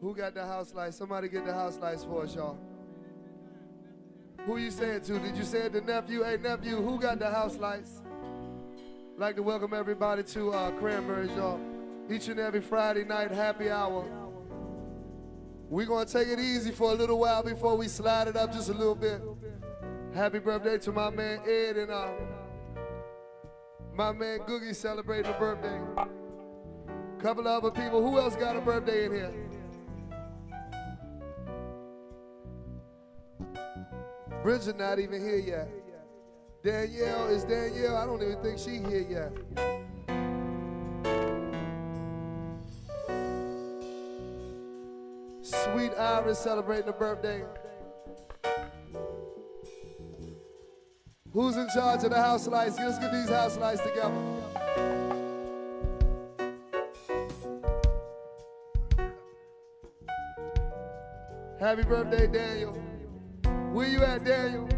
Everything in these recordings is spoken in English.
Who got the house lights? Somebody get the house lights for us, y'all. Who you saying to? Did you say it to nephew? Hey, nephew, who got the house lights? like to welcome everybody to uh, Cranberrys, y'all. Each and every Friday night, happy hour. We're going to take it easy for a little while before we slide it up just a little bit. Happy birthday to my man Ed and uh, my man Googie celebrating a birthday. Couple of other people. Who else got a birthday in here? Bridget not even here yet. Danielle is Danielle. I don't even think she here yet. Sweet Iris celebrating a birthday. Who's in charge of the house lights? Let's get these house lights together. Happy birthday, Daniel. Where you at, Daniel?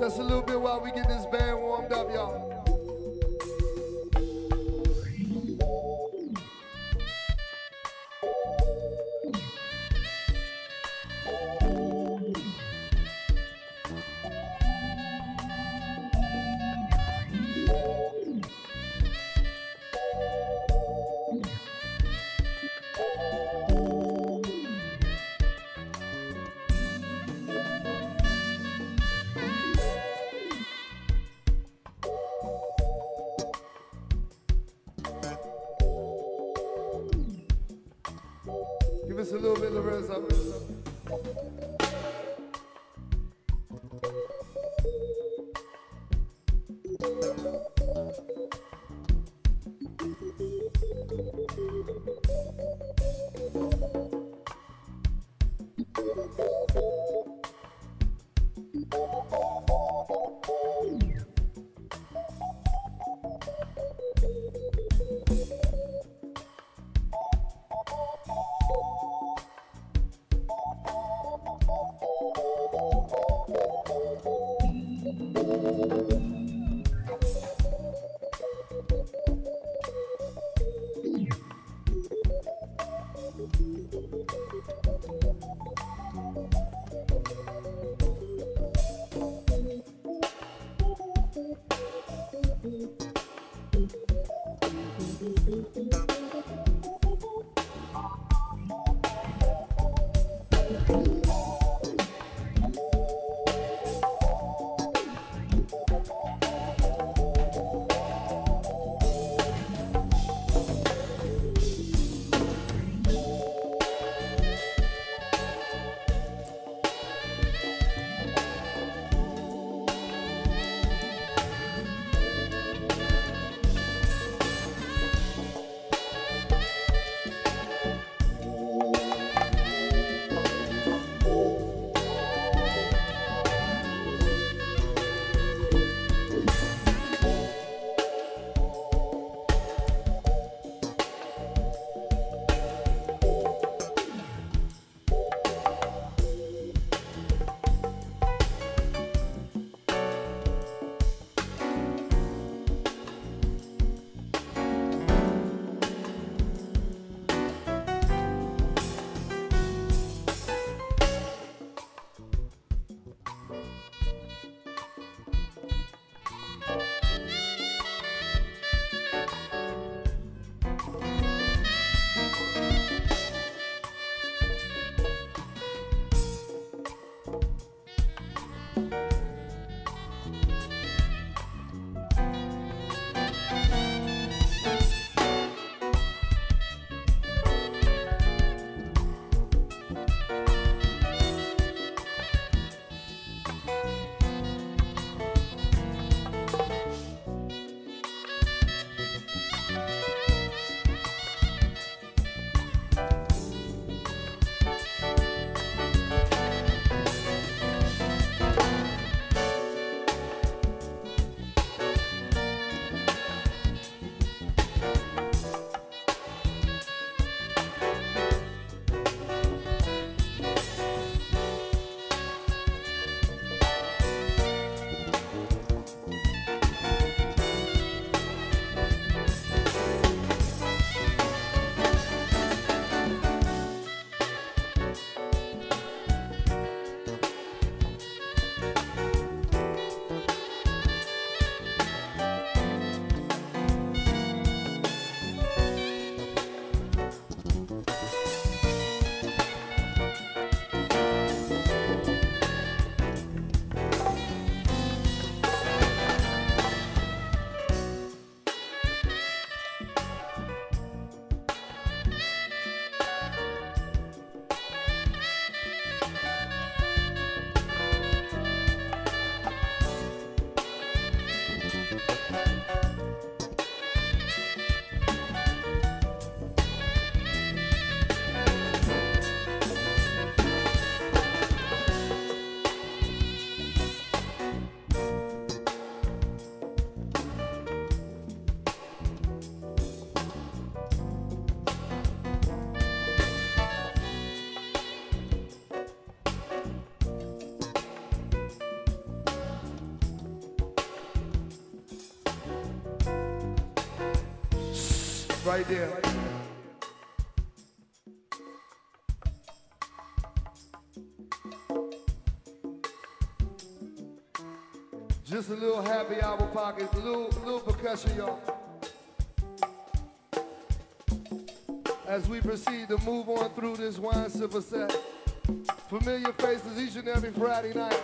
Just a little bit while we get this band warmed up, y'all. Just a little bit, Lorenzo. Lorenzo. Sim. Right there. Just a little happy hour pocket, a little, little percussion, y'all. As we proceed to move on through this wine sipper set. Familiar faces each and every Friday night.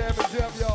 Jam and y'all.